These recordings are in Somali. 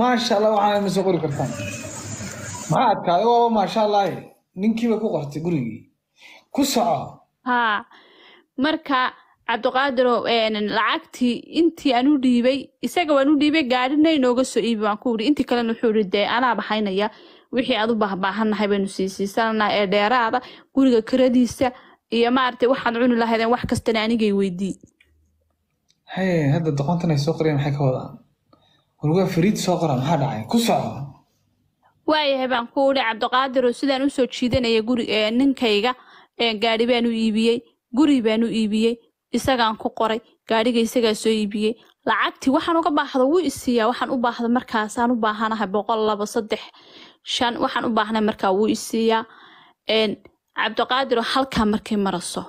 maasha allah waxaan ma soo qori kartaan. Maxaa adkaaday waaba maasha allah ninkiiba ku qortay gurigii ku soco. Haa marka cabdiqaadirow een, lacagtii intii aan u dhiibay isaga waan u dhiibay gaadhina inooga soo iibi waan ku iri intii kalena wuxuu iri dee anaa baxaynaya wixii aad u baahbaahannahay baynu siisiisananaa ee dheeraada guriga kiradiisa iyo maaragtay waxaad cuni lahaydeen wax kastana anigay weydii. Haye hadda doqontan ay soo qoreen maxay ka wadaan wargaa fariid soo qora maxaa dhacay? Ku soco waayahay baan ku uri cabdiqaadirow sidaan u soo jiidanaya guri ninkayga gaadhi baan u iibiyey guri baan u iibiyey isagaan ku qoray gaadhiga isagaa soo iibiyey. Lacagtii waxaan uga baahda wuu isiiyaa waxaan u baahda markaasaan u baahanahay boqol laba saddex shan waxaan u baahnay markaa wuu isiiyaa Een, cabdiqaadirow halkaa markay maraso.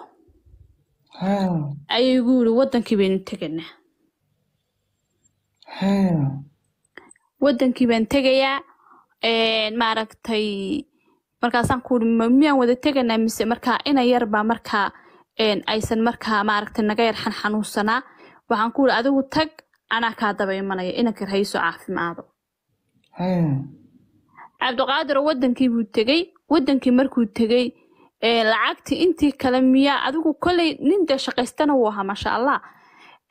Igu yiri wadankii baynu teganaa. Wadankii baan tegayaa maaragtay markaasaan ku uri "Ma- miyaan wada teganaa? Mise markaa ina yar baa markaa aysan markaa maaragtay naga yar xanxanuunsanaa waxaan ku uri adigu tag anaa kaa daba imanaya inanka hayso caafimaado. Ha. cabdiqaadir wadankii buu tegey. Wadankii markuu tegey lacagtii intii kale miyaa adigu koley nin dee shaqaystana wuu ahaa maasha allah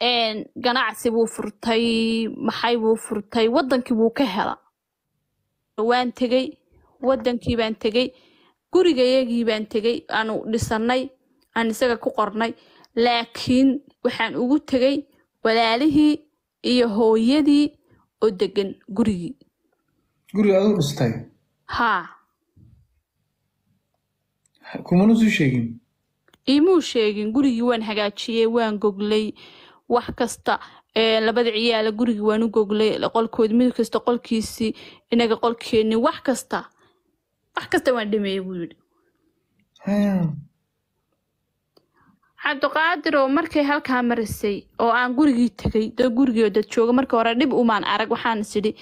ganacsi buu furtay maxay buu furtay? Wadankii buu ka hela waan tegey wadankii baan tegey gurigayagii baan tegey aanu dhisanay aan isaga ku qornay. Laakiin waxaan ugu tegey walaalihii iyo hooyadii oo degan gurigii. Guriga adigu dhistay haa. Kumana soo sheegin? Iimuu sheegin gurigii waan hagaajiyey waan goglay wax kasta labada ciyaala gurigii waan u goglay qolkoodi mid kasta qolkiisii inaga qolkeenni wax kasta wax kasta waan dhameeyey buu yidhi. Ha. cabdiqaadirow markay halkaa marisay oo aan gurigii tegay dee gurigii dad jooga marka hore dhib umaan arag waxaan is idhi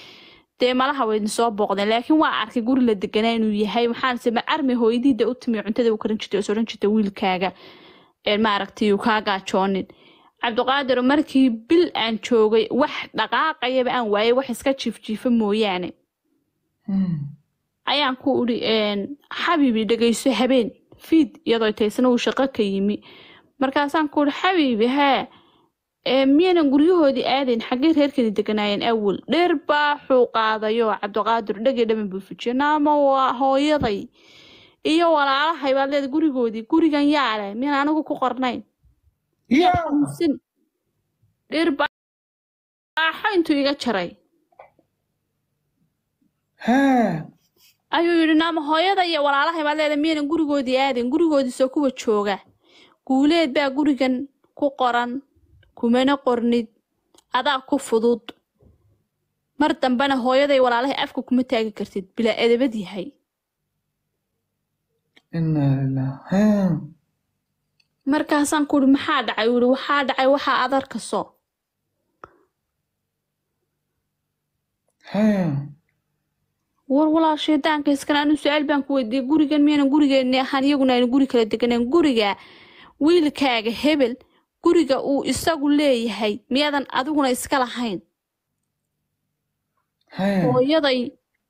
dee malaha waydin soo booqdeen laakiin waa arkay guri la deganaa inuu yahay maxaan is ma armi hooyadii dee u timi cuntada u karin jirtay oo soran jirtay wiilkaaga. Maaragtay uu kaa gaajoonin cabdiqaadir markii bil aan joogay wax dhaqaaqayaba aan waayay wax iska jiifjiifa mooyaane. Hmm. ayaan ku uri xabiibi dhegayso habeen fiid iyadoo taysana uu shaqo ka yimi. Markaasaan ku uri xabiibi ee, miyaynan guryahoodii aadayn xaggee reerkani deganaayeen awal dheer baaxuu qaadayoo cabdiqaadir dhegay dhaman buu fujiyay naama waa hooyaday. Iyo walaalahay baad leeda gurigoodii gurigan yaa leh miyaan anigu ku qornayn Dheer baaxo intuu iga jaray Ha. ayuu yidhi naama hooyada iyo walaalahay baad leeda miyaynan gurigoodii aadayn gurigoodiisoo kuwa jooga guuleed baa gurigan ku qoran kumana qornid adaa ku fudud. Mar dambena hooyaday walaalahay afka kuma taagi kartid bilaa edabad yahay. Markaasaan ku ihi maxaa dhacay? Uu yihi waxaa dhacay waxaa adarkaso Ha. war walaal shaydaanka iskana anu su'aal baan ku weydiiyey. Gurigan miyaanan gurigeenni ahaan iyaguna aynu guri kala deganeen. Guriga wiilkaaga hebel guriga uu isagu leeyahay miyaadan adiguna iska lahayn. Ha. hooyaday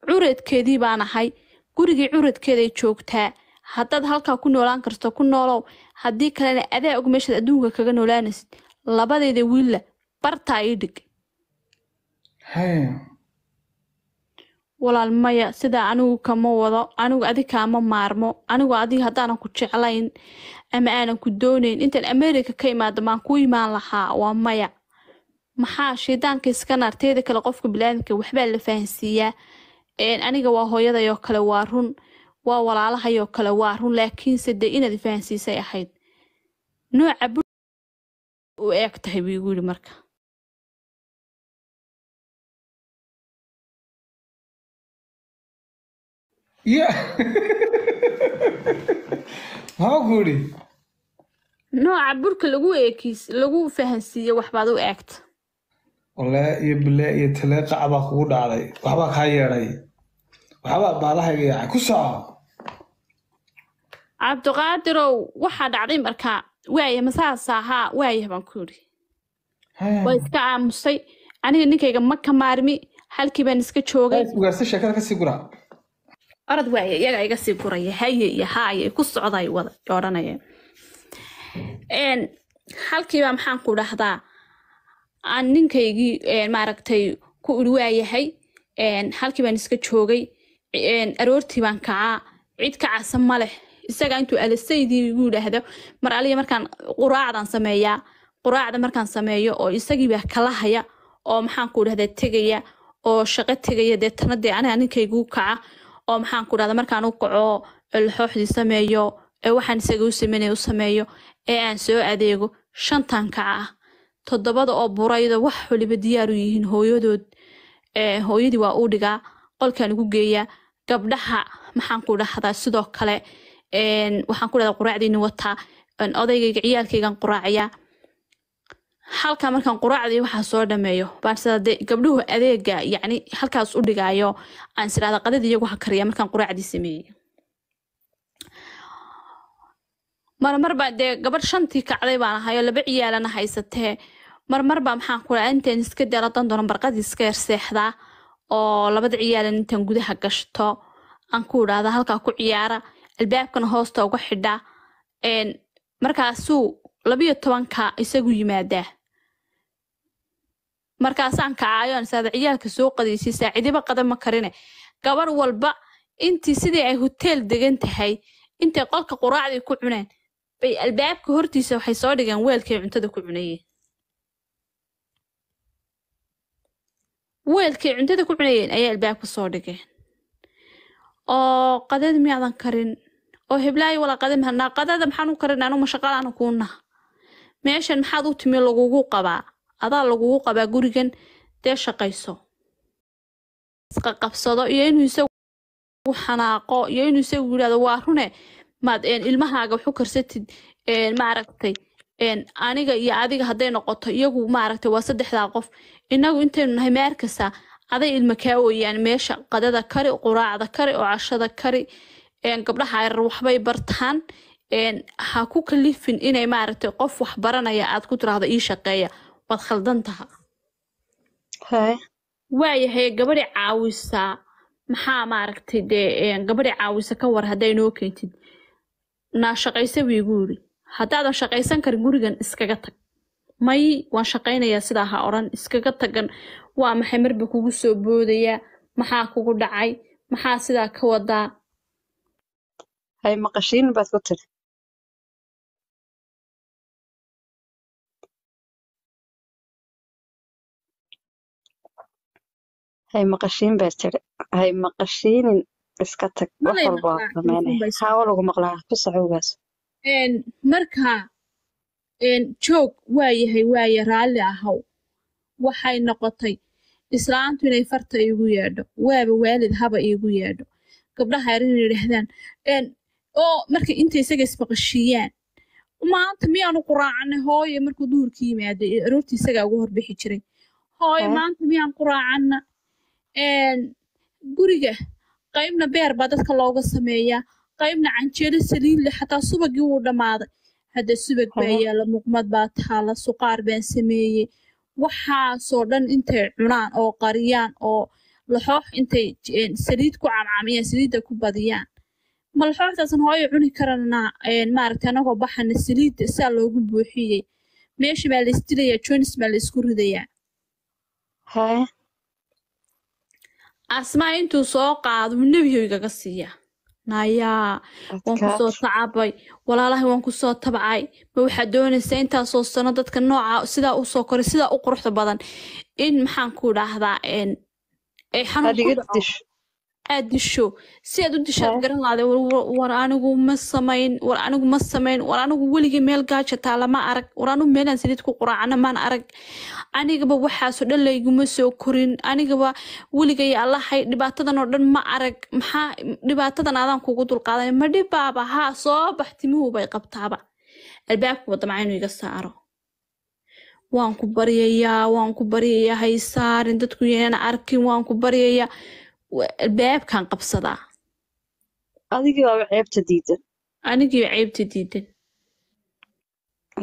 curadkeedii baan ahay. Gurigii curadkeeday joogtaa. Haddaad halkaa ku noolaan karto ku noolow haddii kalena adaa og meeshaad adduunka kaga noolaanaysid labadayda wiilla bartaa ii dhig. Walaal maya sidaa anigu kama wado anigu adig kaama maarmo anigu adiga haddaanan ku jeclayn ama aanan ku doonayn intaan america ka imaado maan ku imaan lahaa waa maya. Maxaa shaydaanka iska naarteeda kale qofka biniaadamka waxbaa la fahansiiyaa? Aniga waa hooyadayoo kale waa run waa walaalahayoo kale waa run laakiinse dee inaad fahansiisay ahayd nooca bur u eeg tahay buu igu yidhi marka Ya. Maxaa ku yidhi? nooca burka lagu eekiis lagu fahansiiye waxbaad u eegta Walaa iyo bilaa iyo talee qac baa kugu dhacday. Waxbaa kaa yeedhay. Waxbaa baalahayga yaacay. Ku soco. Cabdiqaadirow waxaa dhacday markaa waaya masaas ahaa waaya baan ku yidhi. Waa iska aamusay. Aniga ninkayga ma ka maarmi halkii baan iska joogay. Orod waaye iyaga iga sii guraya. Haye iyo haaye ku socday wada odhanaya. Halkiiba maxaan ku dhahdaa? Aan ninkaygii maaragtay ku iri waayahay halkii baan iska joogay. Aroortii baan kacaa. Cid kacasa ma leh isaga intuu alasaydii igu yidhaahdo mar aliya markaan quraacdan sameeyaa quraacda markaan sameeyo oo isagiibaa kala haya oo maxaan ku dhahdaa tegaya oo shaqo tegaya deetana dee aniga ninkaygu kaca oo maxaan ku dhahdaa markaan u kaco laxooxdii sameeyo ee waxaan isaga u sameynaya u sameeyo ee aan soo adeego shantan kaca ah. Toddobada oo burayda wax waliba diyaar u yihiin hooyadood hooyadii waa uu dhigaa qolkaan ugu geeyaa gabdhaha maxaan ku dhahdaa sidoo kale waxaan ku dhahdaa quraacdiini wataa odaygayga ciyaalkaygan quraacayaa halkaa markaan quraacdii waxaa soo dhameeyo. Baan sida dee gabdhuhu adeega yacni halkaas u dhigaayo. Aan isirahda qadadii iyagu ha markaan quraacdii sameeyey marmar dee gabadh shantii kacday baan ahay oo laba ciyaalana haysatee. Marmar maxaan ku intaan iska deeladan doono barqadii iska yar seexdaa oo labada ciyaalan intaan gudaha gashto. Aan ku idhaahda halkaa ku ciyaara albaabkana hoosta uga xidha markaasuu labiyo tobanka isagu yimaadaa. Markaasaan kacaayo aan isahda ciyaalka soo qadaysay saacidiba qada ma karine. Gabarh walba intii sidii ay hoteel degan tahay intay qolka quraacdii ku cuneen bay albaabka hortiisa waxay soo dhigeen weelkay cuntada ku cunayeen. Weelkay cuntada ku cunayeen ayay albaabka soo dhigeen. Oo qadada miyaadan karin oo heblaayo walaa qada mahanaa qadada maxaan u karin anuma shaqadaana kuu naha meeshan maxaad u timi lagugu qabaa? Adaa lagugu qabaa gurigan dee shaqayso. Isqa qabsado iyo inuu isagu xanaaqo iyo inuu isagu yidhahdo waa rune maad ilmahaaga waxu karsatid maaragtay aniga iyo adiga hadday noqoto iyagu maaragtay waa saddexdaa qof. Inagu intaynu nahay maarkasa aday ilma kaa ooyaan meesha. Qadada kari quraacda kari oo cashada kari gabdhaha yarar waxbay bartaan. Ha ku kalifin inay maaragtay qof wax baranaya aad ku tiraahdo ii shaqeeya. Waad khaldan taha waayahay gabadhi caawisaa maxaa maaragtay dee gabadhi caawisa ka war hadday noo keentid? Naa shaqaysa buu igu yidhi haddaadan shaqaysan karin gurigan iskaga tag. May waan shaqaynayaa sidaa ha odhan iskaga tagan. Waa maxay marba kugu soo boodayaa maxaa kugu dhacay? Maxaa sidaa ka wadaa Haye maqashiin baad ku tiri. Haye maqashiin baad tiri. Haye maqashiinin iska tag wax walba waa maqlaa sameynaya. telefoon bay soo Haa waa lagu maqlaa ku socowgaas. marka joog waayahay waaye raalli ahow waxay noqotay islaantu inay farta iigu yeedho waaba waalid haba iigu yeedho gabdhaha yar inay yidhaahdaan oo markay inta isaga isbaqashiiyaan maanta miyaanu quraacanay hooye markuu duhurkii yimaado ee aroortii isagaa ugu horbixi jiray. Hooye maanta miyaan quraacana guriga qaybna beer baa dadka looga sameeyaa. Qaybna canjeelo saliid leh xataa subagii wuu dhammaaday hadda subag baa yaalla muqmad baa taala suqaar baan sameeyey. Waxaasoo dhan intay cunaan oo qariyaan oo laxoox intay saliid ku camcamiyaan saliidda ku badiyaan ma laxooxdaasan hooyo cuni karanaa een, maaragtay anagoo baxana saliidda saa loogu buuxiyey meesha baa la isdilayaa jonis baa la isku ridayaa. Asmaa intuu soo qaado wuu nebiyo igaga siiyaa nayaa waan ku soo Adkaat. tacabay. Walaalahay waan ku soo tabcay. Ma waxaad doonaysaa intaasoo sano dadka nooca sidaa u soo koray sidaa u quruxda badan. In maxaan ku idhaahdaa een, ay xanuun Aad disho. si aad u dishaad garan lahday war, anigu ma samayn war anigu ma samayn war anigu weligay meel gaaja taala ma arag. War anigu meelaan saliid ku quraacana maan arag. Anigaba waxaasoo dhan layguma soo korin. Anigaba weligay allahay dhibaatadan oo dhan ma arag. Maxaa dhibaatadan adaan kugu dulqaaday? Ma dhibaaba haa soo bax timuhu bay qabtaaba. Albaabkuba damca inuu iga saaro. Waan ku baryayaa waan ku baryayaa hay saarin dadku yeenan arkin waan ku baryayaa Albaabkan qabsadaa Adigii baaba ceebta diidan. anigii ceybta diidan.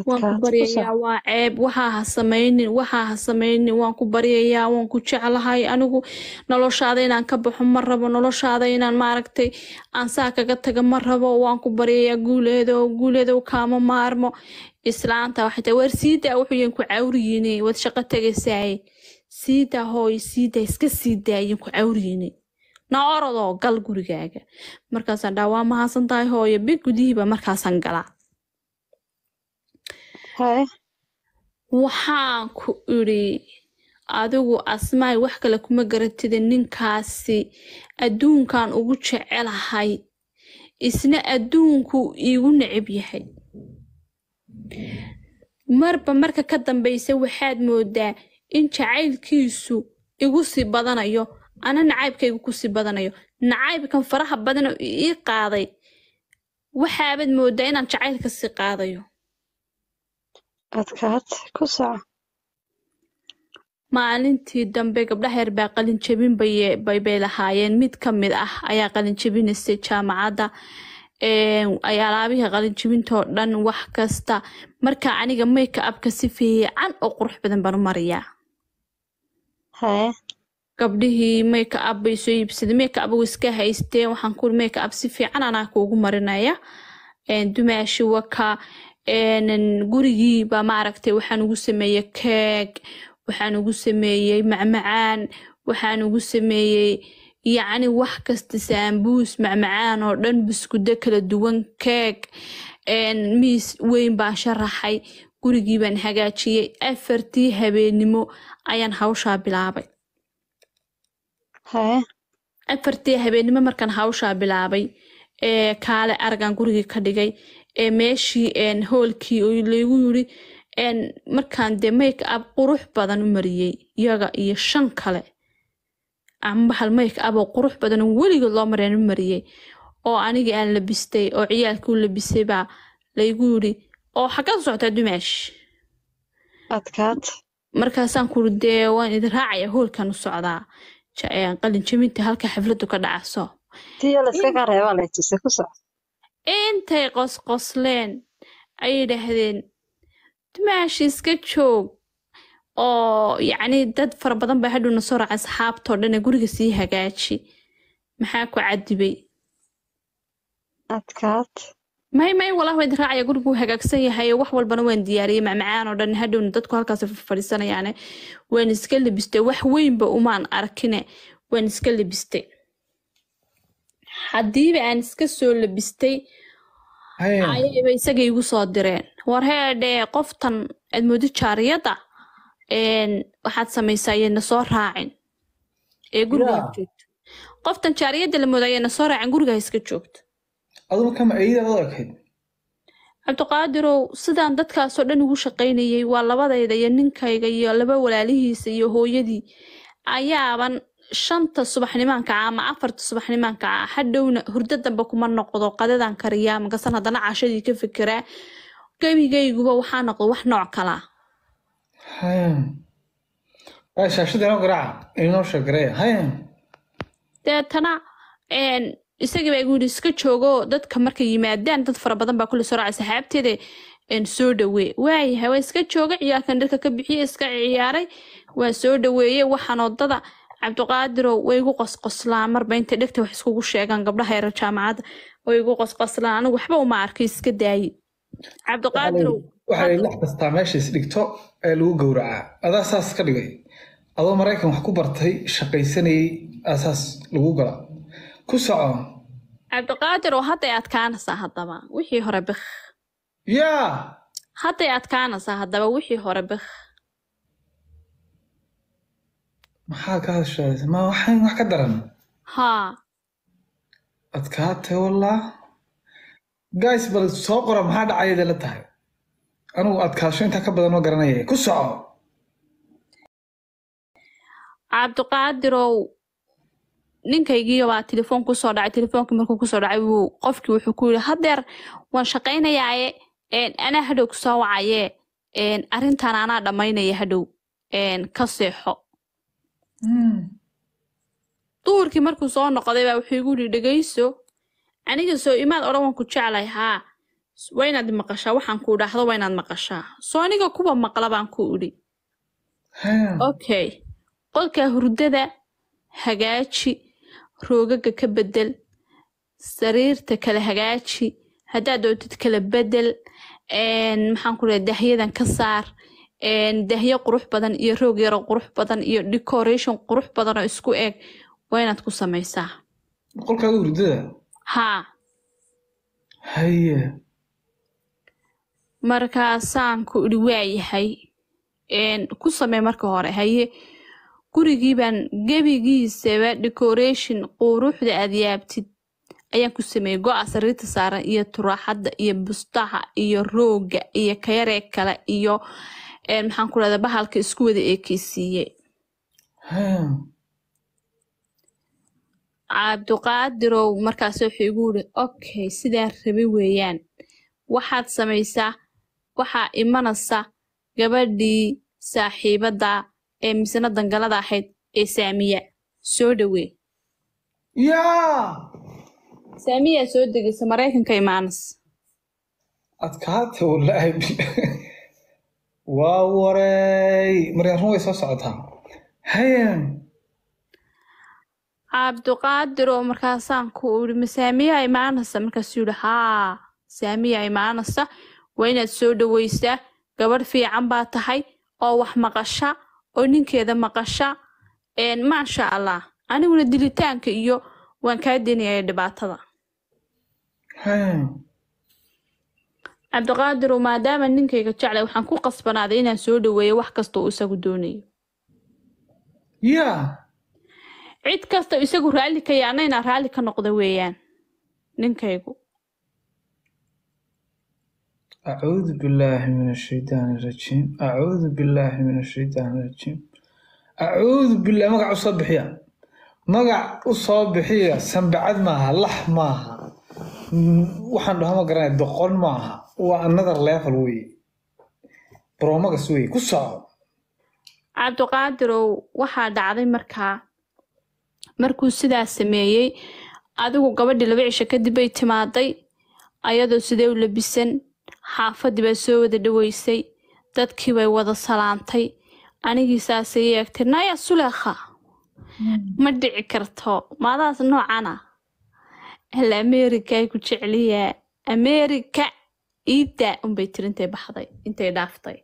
Waan ku baryayaa waa ceeb. Waxaa ha samaynin waxaa ha samaynin. Waan ku baryayaa waan ku jeclahay. Anigu noloshaada inaan ka baxo ma rabo. Noloshaada inaan maaragtay aan saa kaga taga ma rabo. Waan ku baryayaa guuleedow guuleedow kaama maarmo. Islaanta waxay tahay waar siidaa wuxuu yahin ku cawriyiine waad shaqo tagaysaaye. Siidaa hooy siidaa iska siidaa ku cawriyiine na orodoo gal gurigaaga markaasaan dhaa waa mahadsan tahay hooyo big gudihiiba markaasaan galaa. Waxaan ku idhi adigu asmaay wax kale kuma garatida ninkaasi. Adduunkan ugu jecelahay. Isna adduunku iigu neceb yahay. Marba marka ka dambaysa waxaad moodaa in jacaylkiisu igu sii badanayo ana nacaybkaygu ku sii badanayo. Nacaybkan faraha badan oo ii qaaday. Waxaabaad moodaa inaan jacaylka sii qaadayo. Adkaata ku soco. Maalintii dambe gabdhaha yar baa qalin jebin bay bay bay lahaayeen. Mid ka mid ah ayaa qalin jebinaysay jaamacadda. Ay alaabihii qalin jebintoo dhan wax kasta. Marka aniga make upka si fiican oo qurux badan baan u mariyaa gabdhihii make up bay soo iibsadeen make way iska haysteen. Waxaan ku make up si fiican anaa kuugu marinaya. Dumaashi waka gurigii baa maaragtay waxaan ugu sameeyey keeg waxaan ugu sameeyey macmacaan waxaan ugu sameeyey yacni wax kasta saambuus macmacaan oo dhan buskudo kala duwan keeg. Miis weyn baan sharaxay. Gurigii baan hagaajiyey afartii habeenimo ayaan hawshaa bilaabay afartii habeenimo markaan hawshaa bilaabay. Ee kaale aragan gurigii ka dhigay. Ee meeshii hoolkii oo laygu yiri markaan dee make up qurux badan u mariyey iyaga iyo shan kale. Amba hal make up oo qurux badan oo weligood loo mareen u mariyey oo anigii aan labistay oo ciyaalkii u labisay baa laygu yiri oo xaggaad u socotaa dumaash adkaata markaasaan kuri dee waan idin raacaya hoolkan u socdaa Een, qalin jebinta halka xafladu ka soco intay qosqosleen ay yidhaahdeen dumaashi iska joog. Oo yacni dad fara badan baa hadhowna soo raaca asxaabtoo dhan ee guriga sii hagaaji. Maxaa ku cadibay adkaata may may walahi waa idin raacaya gurigu wuu hagaagsan yahay wax walbana waan diyaariyey macmacaan oo dhan hadhowna dadku halkaas fadhiisanayaane waan iska labistay wax weynba umaan arkine waan iska labistay haddiiba aan iska soo labistay ayayba isaga igu soo direen. War heedhee qoftan aad moodo jaariyadda waxaad samaysaa ayayna soo raacin ee guriga joogto. Qoftan jaariyadda la moodo ayayna soo raacin guriga iska joogto aduma kama eeyada ad ekayd cabdiqaadirow sidaan dadkaasoo dhan ugu shaqaynayay waa labadayda iyo ninkayga iyo laba walaalihiisa iyo hooyadii. Ayaaban shanta subaxnimaanka ah ama afarta subaxnimaanka ah hadhowna hurdo dambe kuma noqdo qadadan kariyaa makasan haddana cashadii ka fikiraa gebigayguba waxaa noqdo wax nooc kalaa shaashada inoo garaaca inoo deetana isagii baa igu yidhi iska joogo dadka markay yimaadaan dad fara badan baa kulli soo raacay saxaabteeda soo dhawee waayahay waa iska jooga ciyaalkan dharka ka bixiye iska ciyaaray waa soo dhaweeyey waxaan odada cabdiqaadirow way igu qosqoslaan. Marba intay dhegta wax iskugu sheegaan gabdhaha yara jaamacadda way igu qosqoslaan anigu waxba uma arkay iska daayi. Cabdiqaadirow waxaa la kastaa meesha isdhigto ee lagu gowracaa. Adaa saas ka dhigay. Adoo maraykan wax ku bartay shaqaysanayay asaas lagu gala ku soco cabdiqaadirow hadday adkaanaysaa haddaba wixii hore bikh. Yaa! Hadday adkaanaysaa haddaba wixii hore bikh. Maxaa ka hadashaa ma waxaan wax ka daran. Haa. Adkaatay wallah guys bal soo qora maxaa dhacayada la tahay? Anigu adkaasho intaa ka badan ma garanaya ku soco cabdiqaadirow ninkaygii baa telefoon ku soo dhacay telefoonkii markuu ku soo dhacay wuu qofkii wuxuu ku yidhi hadeer waan shaqaynayaaye anaa hadhow ku soo wacaye arrintan anaa dhammaynaya hadhow ka seexo. Duhurkii markuu soo noqday baa wuxuu igu yidhi dhegayso aniga soo imaad odhan waan ku jeclay haa waa inaad maqashaa waxaan ku idhaahdo waa inaad maqashaa. Soo aniga kuwa maqla baan ku idhi Haya. okay. Qolka hurdada hagaaji roogaga ka bedel sariirta kala hagaaji haddaad doontid kala bedel maxaan ku leeyahay dahyadan ka saar dahyo qurux badan iyo roog yaro qurux badan iyo decoration qurux badan oo isku eg waa inaad ku samaysaa. Qolkaaga hurdada? Haa. Haye. Markaasaan ku idhi waayahay ku samee marka hore haye gurigiibaan gebigiisaba decoration quruxda aad yaabtid. Ayaan ku sameeyey go-a sariirta saaran iyo turaaxadda iyo bustaha iyo rooga iyo kayaree kale iyo maxaan ku rahda bahalka isku wada eekeysiiye haya cabdiqaadirow markaas wuxuu igu yiri okay sidaa rabe weeyaan. Waxaad samaysaa waxaa imanaysa gabadhii saaxiibada ee misna dangalada ahayd ee saamiya? Soo dhawee yaa! Saamiyaa soo degaysa maraykanka imaanas adkaata wallaahi. Waa waray maryan run way soo socotaa. Haya cabdiqaadiroo markaasaan ku iri ma saamiyaa imaanaysa? Markaasuu yihi haa saamiyaa imaanaysa. Waa inaad soo dhaweysaa gabadh fiican baa tahay oo wax maqasha oo ninkeeda maqasha maasha allah aniguna dilitaanka iyo waan kaa deniyaya dhibaatada. Cabdiqaadirow maadaama ninkayga jeclay waxaan ku qasbanaaday inaan soo dhaweeyo wax kasta uu isagu doonayo. Yaa. Cid kasta isagu raalli ka yaana inaan raalli ka noqdo weeyaan ninkaygu أعوذ بالله من الشيطان الرجيم أعوذ بالله من الشيطان الرجيم أعوذ بالله مقع أصبحيا مقع أصبحيا سنبعد معها لح معها waxaan dhaho ma garanaya doqon maaha waa another level wey bromagas wey ku soco cabdiqaadirow waxaa dhacday markaa markuu sidaa sameeyey adigu gabadhii laba cisho kadib bay timaaday ayadoo sidee u labisan Xaafadii baa soo wada dhaweysay. Dadkii bay wada salaantay. Anigii saasay eegtay naya suleekha ma dhici karto. Maadaas noocana hal ameerika ay ku jecliyaa ameerika iida. Unbay tiri intay baxday intay dhaaftay.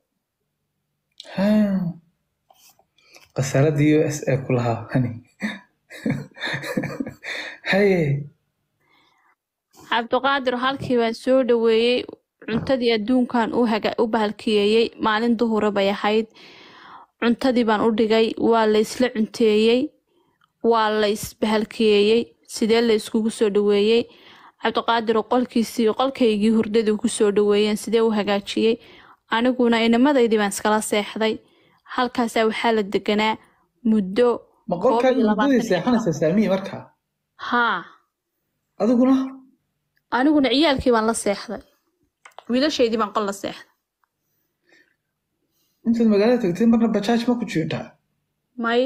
Qasaaladii u s ee ku lahaa hani. Haye cabdiqaadir halkii baan soo dhaweeyey cuntadii adduunkan u bahalkiyeeyey maalin duhura bay ahayd. Cuntadii baan u dhigay waa la isla cunteeyey waa la isbahalkiyeeyey sidee la iskugu soo dhaweeyey cabdiqaadir qolkiisii qolkaygii hurdadii ku soo dhaweeyeen sidee u hagaajiyey? Aniguna inamadaydii baan iskala seexday. Halkaasaa waxaa la deganaa muddo haa. Aniguna ciyaalkii baan la seexday wiilashaydii baan qol la seexday intaad magaalada tagtay marna bajaaj ma ku jiirtaa may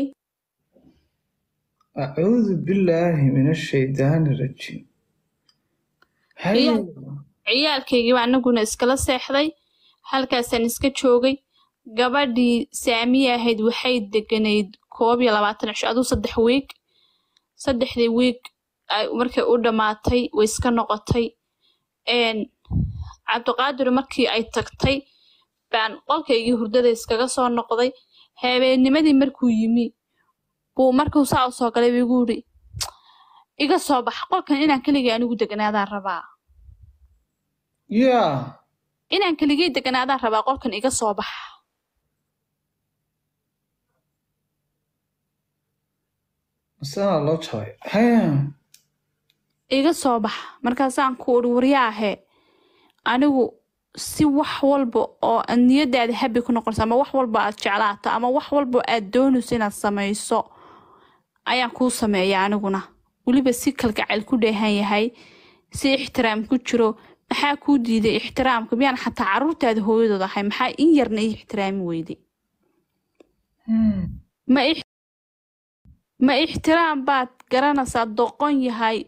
acuudu billaahi min ashaydaani rajiim ciyaalkaygii baa anaguna iskala seexday halkaasaan iska joogay gabadhii saamiye ahayd waxay deganayd koob iyo labaatan cisho aduu saddex wiig saddexdii wiig ay- markay u dhammaatay way iska noqotay cabdiqaadir markii ay tagtay baan qolkaygii hurdada iskaga soo noqday. Habeennimadii markuu yimi buu markuu saa u soo galay igu yidhi iga soo bax qolkan inaan keligay anigu deganaadaan rabaa. Yaa inaan keligay deganaadaan rabaa qolkan iga soo bax. Iga soo bax. Markaasaan ku uri waryaahe anigu si wax walba oo aad niyadaada habi ku noqonayso ama wax walba aad jeclaato ama wax walba aad doonayso inaad samayso ayaan kuu sameeya aniguna. Weliba si kalgacayl ku dheehan yahay si ixtiraam ku jiro maxaa kuu diiday ixtiraamka? Miyaan xataa caruurtaada hooyadood ahay maxaa in yarna ii ixtiraami weyday ma ix- ma ixtiraam baad garanaysaa doqon yahay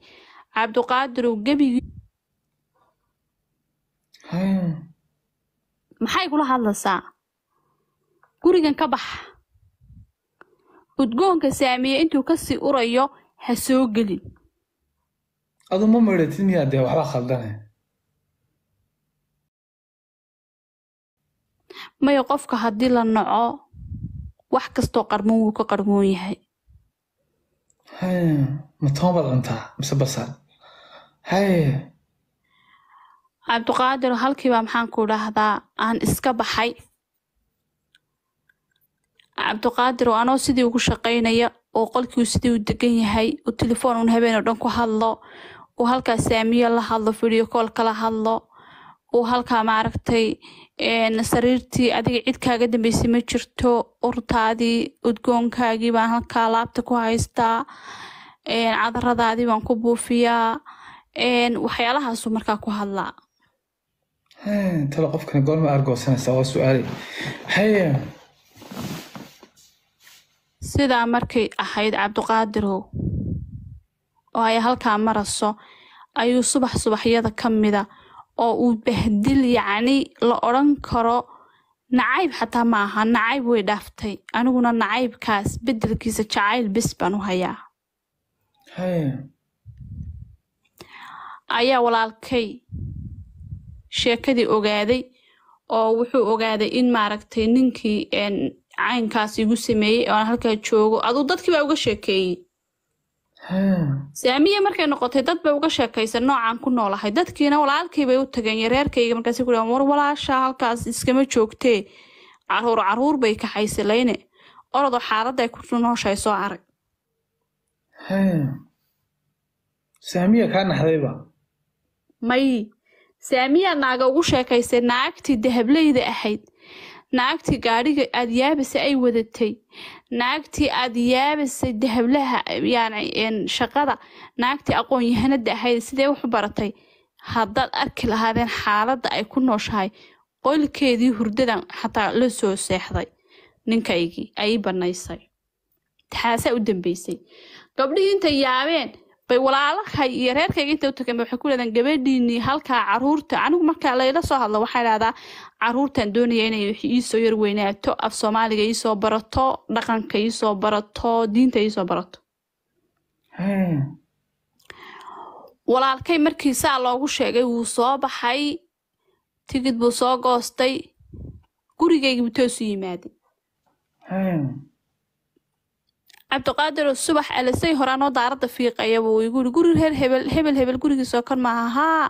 cabdiqaadirow gebigii maxay kula hadlaysaa gurigan ka bax. Udgoonka saamiye intuu ka sii urayo ha soo gelin. Adu ma maydhatid miyaa dee waxba khaldane? Maya qofka haddii la naco wax kastoo qarmoon wuu ka qarmoon yahay. Ma toon baad cuntaa mise basal? Haya cabdiqaadir halkiibaa maxaan ku dhahdaa aan iska baxay. Cabdiqaadir oo anoo sidii ugu shaqaynaya oo qolkii sidii u degan yahay oo telefoon uun habeen oo dhan ku hadlo uu halkaa saamiye la hadlo video kala hadlo uu halkaa maaragtay sariirtii adiga cid kaaga dambeysay ma jirto urtaadii udgoonkaagii baan halkaa laabta ku haystaa cadaradaadii baan ku buufiyaa waxyaalahaasuu markaa ku hadlaa haya tala qofkani goorma argoosanaysaa waa su'aali. Haya sidaa markay ahayd cabdiqaadirow oo ay halkaa maraso ayuu subax subaxyada ka mida oo uu bahdil yacni la odhan karo nacayb xataa ma aha nacayb way dhaaftay. Aniguna nacaybkaas beddelkiisa jacayl bes baan u hayaa. Haya ayaa walaalkay sheekadii ogaaday oo wuxuu ogaaday in maaragtay ninkii caynkaas igu sameeyey oo aan halkaa joogo. Aduu dadkii baa uga sheekeeyey. Haya saamiye markay noqotay dad bay uga sheekaysan noocaan ku noolahay. Dadkiina walaalkii bay u tageen reerkayga markaasi ku war walaasha halkaas iskama joogtee. Caruur carruur bay kaxaysalayne orodoo xaaladda ay ku nooshahay soo arag haya saamiya kaa naxdayba? May saamiyaa naaga ugu sheekaysay naagtii dahableyda ahayd. Naagtii gaadhiga aad yaabasa ay wadatay. Naagtii aad yaabasay dahablaha yani shaqada. Naagtii aqoon-yahanada ahayd sidee wax u baratay? Haddaad arki lahaadeen xaaladda ay ku nooshahay qolkeedii hurdadan xataa la soo seexday. Ninkaygii ayay banaysay taasaa u dambeysay. Gabdhihii intay yaabeen bay walaalahay iyo reerkayga intay u tageen bay waxay ku leedaan gabadhiinii halkaa carruurta. Anigu marka layla soo hadlo waxay dhahdaa caruurtan doonaya inay iisoo yar weynaato af soomaaliga iisoo barato dhaqanka iisoo barato diinta iisoo barato. Haya walaalkay markii saa loogu sheegay wuu soo baxay tigid buu soo goostay gurigaygii buu toosu yimaaday haya cabdiqaadiroo subax alisay horaanoo daaradda fiiqayaba wuu igu yiri guri reer hebel hebel hebel gurigiisoo kan maaha haa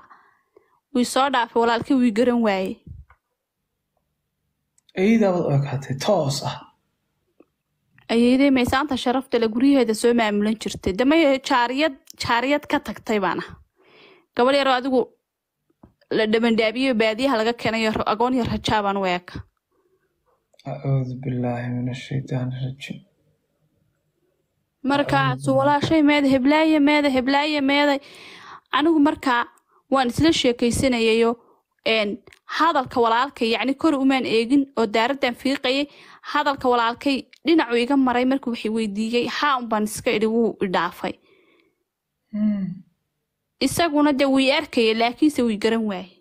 wii soo dhaafay walaalkay wii garan waaye eedaabad u ekaatay toos ah. Ayeydey maysaanta sharafta le guryaheeda soo maamulan jirtay. Damay jaariyad jaariyad ka tagtay baan ah gabadh yaroo adigu la dhabandhaabiyo baadiyaha laga keenayo agoon yar rajaabaan u eeka acuudu billaahi min ashaytaani rajiim markaasu walaashay meeda heblaaye meeda heblaaye meeday. Anigu markaa waan isla sheekaysanayayo hadalka walaalkay yacni kor umaan eegin oo daaraddan fiiqayay hadalka walaalkay dhinacuu iga maray markuu wax i weydiiyey haa unbaan iska idhi wuu idhaafay Hmm. isaguna dee wii arkaya laakiinse wii garan waaye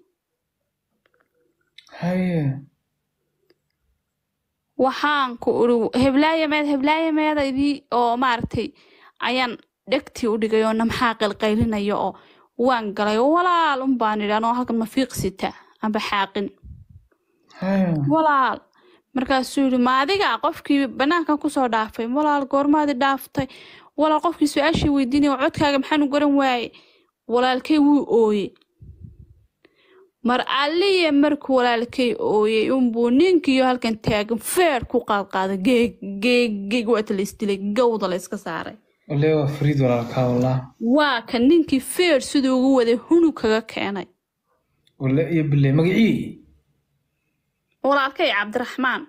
haya waxaan ku iri heblaaye meed oo maaragtay ayaan dhegtii u dhigay oo namxaa qalqaylinayo oo waan galay oo walaal un baan idhi anoo halkan ma fiiqsita amba xaaqin. Haya walaal. Markaasuu yidhi ma adiga qofkii banaankan ku soo dhaafay walaal goormaadi dhaaftay walaal qofkii su'aashii weydiinaya codkaaga maxaan u garan waaye walaalkay wuu ooye mar alliya markuu walaalkay ooyey unbuu ninkiiyo halkan taagan feer ku qaadqaaday geeg geeg geeg waata la isdilay gawda la iska saaray. Waa fariid walaalkaa wallah waa kan ninkii feer siduu ugu waday hunug kaga keenay. Walaalkay cabdiraxmaan.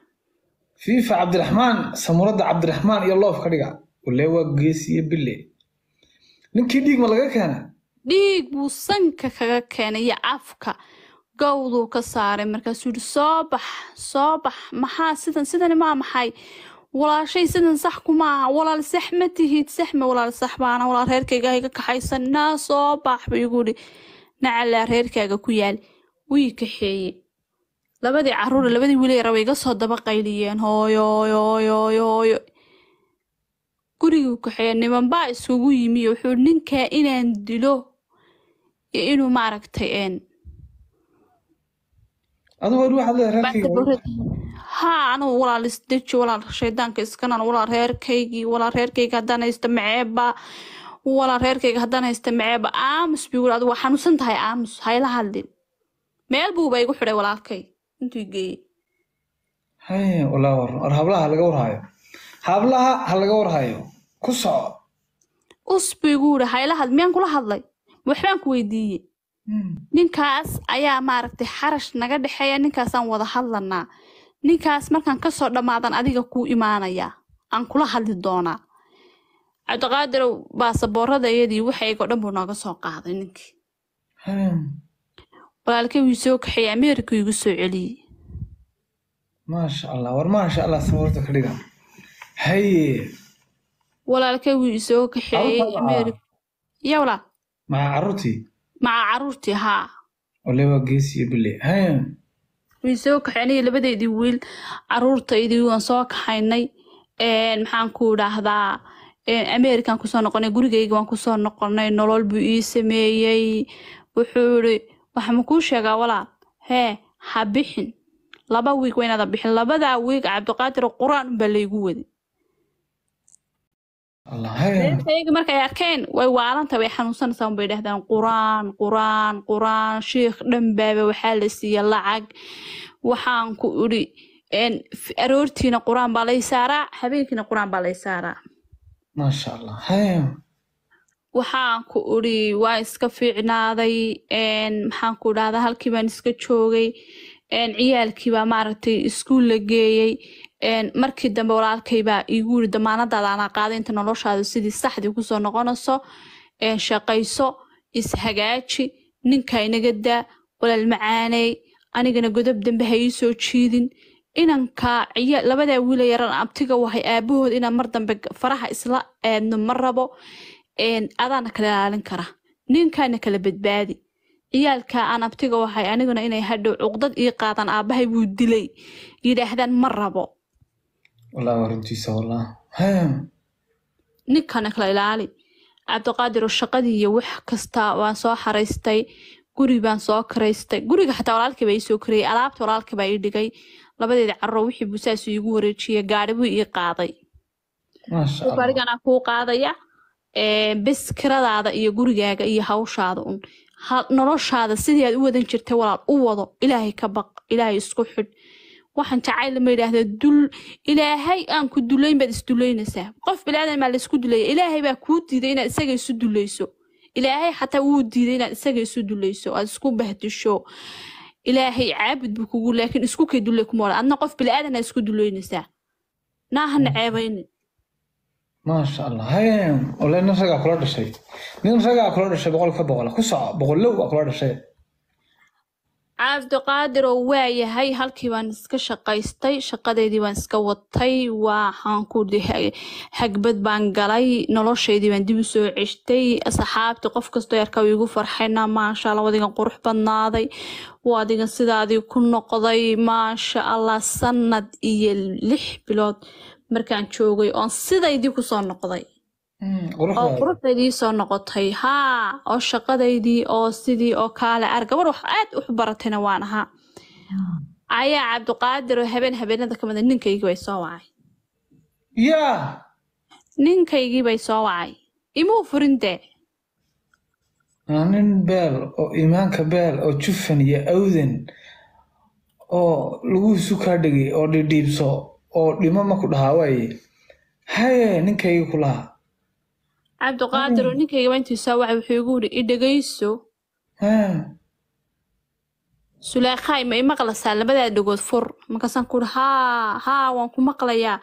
Fiifa cabdiraxmaan samuradda cabdiraxmaan iyo loof ka dhiga. Walee waa geesi iyo bille. Ninkii dhiig ma laga keena dhiig buu sanka kaga keenay iyo afka gawduu ka saaray markaasuu yidhi soo bax soo bax maxaa sidan sidani maa maxay? Walaashay sidan sax kuma aha walaal sax ma tihid sax ma walaal sax baana walaal reerkayga hayga kaxaysan naa soo bax buu igu yidhi. Nacalaa reerkaaga ku yaal wii kaxeeye labadii carruur labadii wiil yara way iga soo daba qayliyeen hooyo hooyo hooyo hooyo hooyo. Guriguu kaxeeye nimanbaa iskugu yimi wuxuu ninkaa inaan dilo iyo inuu maaragtay weli waxaad leedahay reerkayga baasaboorada haa anugu walaal isdeji walaal shaydaanka iskanan walaal reerkaygii walaal reerkayga haddaan haysta maceeba walaal reerkayga haddaan haysta maceeba aamus bi walaal adigu waa xanuunsan tahay aamus hayla hadlin. Meel buuba igu xidhay walaalkay intuu geeyey haye walaa war war hablaha ha laga warhayo hablaha ha laga warhayo ku soco. Us buu igu yidhi hayla hadl miyaan kula hadlay? Waxbaan ku weydiiyey. Ninkaas ayaa maaragtay xarash naga dhexeeya ninkaasaan wada hadlanaa ninkaas markaan ka soo dhammaadan adiga kuu imaanayaa aan kula hadli doonaa. Cabdiqaadirow baasaboorada iyadii waxaygo dhan buu nooga soo qaaday ninkii. Haye. walaalkay wuu soo kaxeeyey ameerika igu soo celiyey. Maasha allah war maasha allah sabuurta ka dhigan. Haye walaalkay wuu isoo kaxeeyey ameerika ya walaal maca carruurtii maca caruurtii haa. Waliba gees iyo bile haye way soo kaxaynay labadeedii wiil. Caruurtaydii waan soo kaxaynay. Maxaan ku idhaahdaa american ku soo noqonay gurigayga waan ku soo noqonay nolol buu ii sameeyey. Wuxuu yiri waxa ma kuu sheegaa walaal? Hee ha bixin. Laba wiig waa inaada bixin. Labadaa wiig cabdiqaadir qur'aan unbaa laygu wadi reerkayga markay arkeen way waalanta way xanuunsanaysaa unbay dhahdaan quraan quraan quraan shiikh dhanbaaba waxaa la siiya lacag. Waxaan ku idhi aroortiina quraan baa lay saaraa? Habeenkiina quraan baa lay saaraa? Maasha allah waxaan ku idhi waa iska fiicnaaday maxaan ku idhahdaa halkii baan iska joogay. Een, ciyaalkii baa maaragtay iskuul la geeyey markii dambe walaalkay baa iigu yiri damaanadaada anaa qaaday inta noloshaada sidii saxdii ku soo noqonayso shaqayso ishagaaji ninka inaga daa walaal macaaney anigana godob dambe ha ii jiidin. Inanka ciya- labadaa wiila yaran abtiga wahay aabahood inaan mar dambe faraha isla aadno ma rabo. Adaana kala ilaalin kara ninkaana kala badbaadi. Ciyaalka aan abtiga wahay aniguna inay hadhow cuqdad ii qaadaan aabahay buu dilay. Yidhaahdaan ma rabo wallah waa runtiisa wallah haye ninkana kala ilaali cabdiqaadir oo shaqadii iyo wax kasta waan soo xaraystay guri baan soo karaystay guriga xataa walaalkii baa ii soo karayey alaabta walaalkii baa ii dhigay labadeeda carro wixii buu saas iigu wareejiyey gaari buu ii qaaday barigana kuu qaadaya bes kiradaada iyo gurigaaga iyo hawshaada un Ha- noloshaada sidii aad u wadan jirtay walaal u wado ilaahay ka baq ilaahay isku xidh waxaan jacayl lama yidhaahda dul ilaahay aan ku dulayn baad isdulaynaysaa qof bilaadan maa laysku dulaya ilaahay baa kuu diiday inaad isaga isu dulayso. Ilaahay xataa wuu diiday inaad isaga isu dulayso. Aad isku bahdisho. Ilaahay caabud buu kugu laakiin isku kay dulay kuma wala adna qof bilaadan aa isku dulaynaysaa naahana ceebaynin maasha allah. Haye wale nin ragaa kula dhashay. Nin ragaa kula dhashay boqolka boqol ku boqollow waa kula dhashay cabdiqaadir oo waayahay halkii baan iska shaqaystay shaqadeydii baan iska watay waxaan ku hagbad baan galay noloshaydii baan dib u soo ceshtay asxaabtii qof kastoo yarka igu farxayna maasha allah wadigan qurux badnaaday wadigan sidaadii ku noqday maasha allah sanad iyo lix bilood markaan joogay oon sidaydii ku soo noqday oo quruxdaada quruxdaydii soo noqotay. Haa oo shaqadaydii oo sidii oo kaale. Ar gabar wax aad wax u baratayna waan ahaa. Ayaa cabdiqaadir oo habeen habeenada ka mida ninkaygii bay soo wacay. Yaa! Ninkaygii bay soo wacay. Imuu furin dee waa nin beel oo iimaanka beel oo jufan iyo awdan oo laguhiisu kaa dhigay oo dhidhiibso oo dhimo ma ku dhahaa waaye haye ninkaygii ku lahaa cabdiqaadir oo ninkaygiiba intii soo wacay wuxuu igu yidhi i dhegayso haa sulaakhaay ma i maqlaysaa labadaa dhagood fur. Markaasaan ku yidhi haa haa waan ku maqlayaa.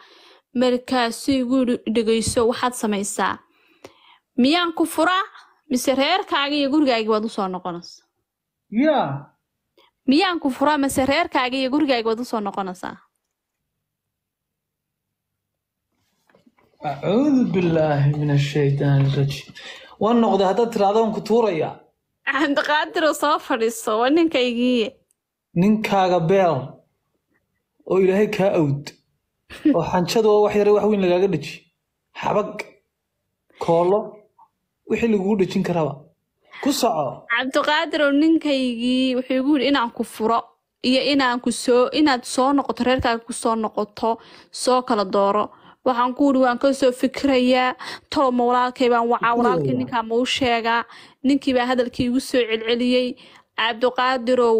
Markaasuu igu yidhi i dhegayso waxaad samaysaa. Miyaan ku furaa mise reerkaaga iyo gurigaagii waad u soo noqonaysaa? Yaa miyaan ku furaa mise reerkaaga iyo gurigaaga waad u soo noqonaysaa acuudu billaahi min ashaytaan rajiim waan noqday haddaad tiraahdo waan ku tuurayaa cabdiqaadiroo soo fadhiiso waa ninkaygii. Ninkaaga beel oo ilaahay kaa awd oo xanjada oo wax yare wax weyn lagaaga dheji xabag koolo wixii lagugu dhejin karaba. Ku soco. Cabdiqaadirow ninkaygii wuxuu igu yidhi inaan ku furo iyo inaan ku soo inaad soo noqoto reerkaaga ku soo noqoto soo kala dooro waxaan ku yidhi waan ka soo fikirayaa tolo ma walaalkay baan wacaa walaalkay ninkaa ma u sheegaa ninkii baa hadalkii igu soo celceliyey cabdiqaadirow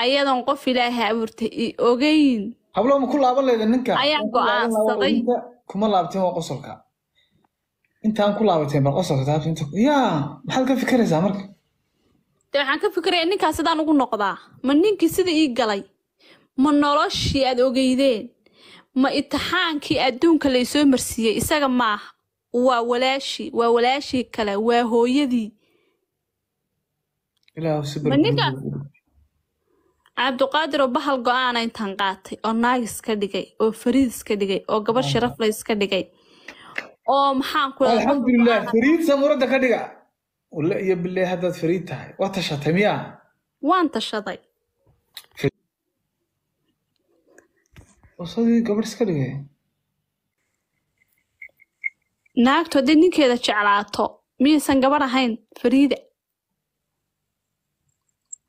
ayadan qof ilaahay abuurtay i ogeyn. Hablo ma ku laaban leyda ninka Ayaan go'aansaday. kuma laabteen waa qosolka. Intaan ku laabateen bal qosolka? Taabta inta yaa maxaad ka fikiraysaa marka? De waxaan ka fikiraya ninkaas sidaan ugu noqdaa. Ma ninkii sida ii galay? Ma noloshii aad ogeydeen ma itixaankii adduunka laysoo marsiiyey? Isaga maaha. Waa walaashii waa walaashii kale waa hooyadii. Ninka- cabdiqaadiroo bahal go'aana intaan qaatay oo naagis ka dhigay oo fariid iska dhigay oo gabadh sharafle iska dhigay. Oo maxaan ku alxamdulilah fariid samuurada ka dhiga. Iyo bilee haddaad fariid tahay. Waa tashatay miyaa? Waan tashaday wasadii gabadh iska dhigay naagtu haddii ninkeeda jeclaato miyaysan gabadh ahayn fariida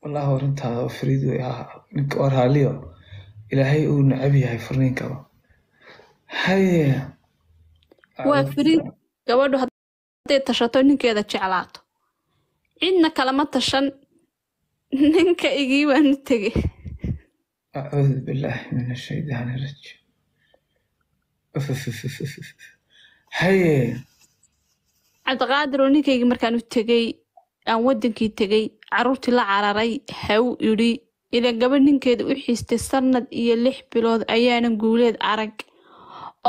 wallaahi arrintaada oo fariid wey ah ninka waa raaliyo ilaahay uu necab yahay furniinkaba haye waa fariid gabadhu hadday tashato ninkeeda jeclaato cidna kalama tashan ninka igii waan u tegey acuudu billaahi min ashaydaani rajiim Uf, uf, uf, uf, uf, uf. haye cabdiqaadir oo ninkaygii markaan u tegey aan wadankii tegey caruurtii la cararay haw idhi ilan gabadh ninkeeda u xiistay sanad iyo lix bilood ayaanan guuleed arag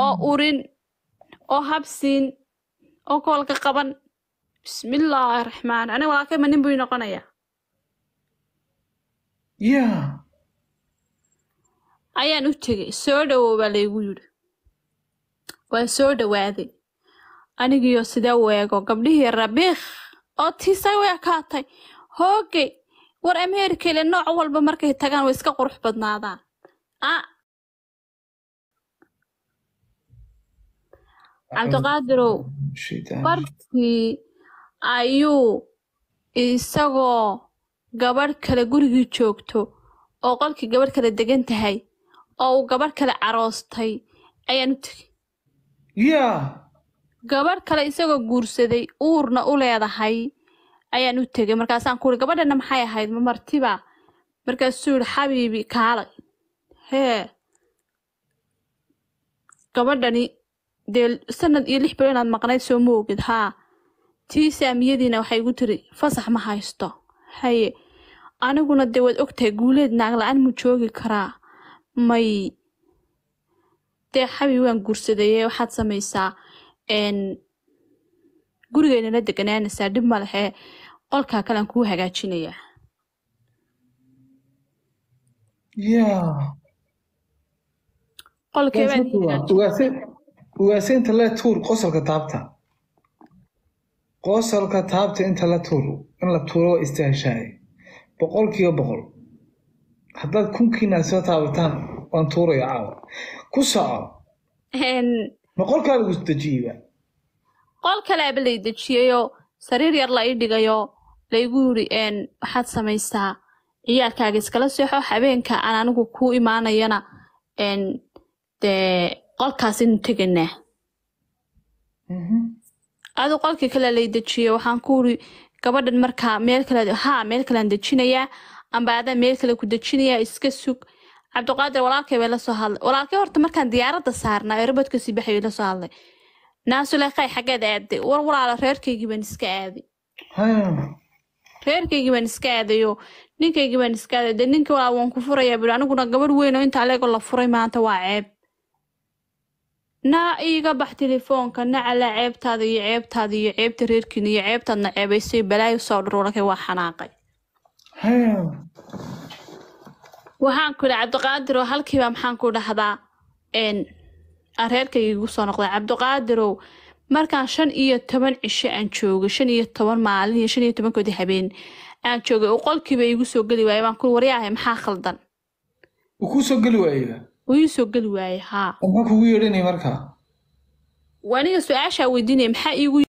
oo urin oo habsiin oo koolka qaban bismillaahi raxmaan aniga walaalkay ma nin buu ii noqonayaa yaa ayaan u tegey soo dhowow baa laygu yidhi waan soo dhowaaday anigiyo sidee u eego gabdhihii rabiikh oo tiisay way ekaatay hoogey war ameerika ile nooc walba markay tagaan way iska qurux badnaadaan ah. Cabdiqaadirow barkii ayuu isagoo gabadh kale gurigii joogto oo qolkii gabadh kale degan tahay oo uu gabadh kale caroostay ayaan u tegey yaa! gabadh kale isagoo guursaday uurna u leedahay. Ayaan u tegey markaasaan ku uri gabadhana maxay ahayd? Ma martiba? Markaasuu yihi xabiibi kaalay. Hee. Gabadhani dee sanad iyo lix bilo inaad maqnayd soo ma ogid haa. Tii saamiyadiina waxay igu tiri fasax ma haysto. Haye. Aniguna dee waad ogtahay guuleed naag la'aan mu joogi karaa may dee xabiib waan guursadaye waxaad samaysaa n gurigeynala deganaanaysaa dhib ma lehe qolkaa kalean kuu hagaajinayaa ugaase inta le tuur qosolka taabta. Qosolka taabta inta la tuur in la tuuro waa istaahishaaye boqolkiiba boqol haddaad kunkiina soo taabataan waan tuuraya caawa. Ku soco. Ma qolkaa lagu dejiyiba qol kaleaba lay dejiyeyoo sariir yar la ii dhigayo laygu n waxaad samaysaa ciyaalkaaga iskala seexo habeenka aan anigu kuu imaanayana n dee qolkaasinu teganaa adu qolkii kale lay dejiyey waxaan ku uri gabadhan markaa meel kale haa meel kalean dejinayaa amba adaa meel kale ku dejinayaa iska sug. Cabdiqaadir walaalkay bay la soo hadlay. Walaalkay horta markaan diyaaradda saarnaa erebadka sii baxay la soo hadlay. Naasuleekay xaggeed aaday. War walaala reerkaygii baan iska aaday. Reerkaygii baan iska aadayoo ninkaygii baan iska aaday. Dee ninkii walaa waan ku furayaa bui aniguna gabadh weyn oo inta aleego la furay maanta waa ceeb. Naa iiga bax telefoonka nacala ceebtaada iyo ceebtaada iyo ceebta reerkiina iyo ceebtaadna ceebaysay balaayo soo dhuruurakay waa xanaaqay waxaan ku idhi cabdiqaadirow halkiiba maxaan ku dhahdaa reerkayga igu soo noqday. Cabdiqaadirow markaan shan iyo toban cisho aan joogay shan iyo toban maalin iyo shan iyo tobankoodii habeen aan joogay oo qolkiiba igu soo geli waayay baan ku waryaahay maxaa khaldan? Uu kuu soo geli waayeba wuu ii soo geli waayay haa. Maxaa kugu yeedhanaya markaa? Waa aniga su'aashaa weydiinaya maxaa iigu